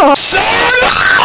Shut up!